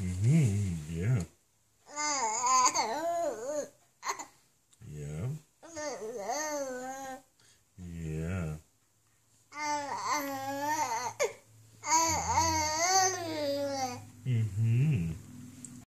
Mm-hmm.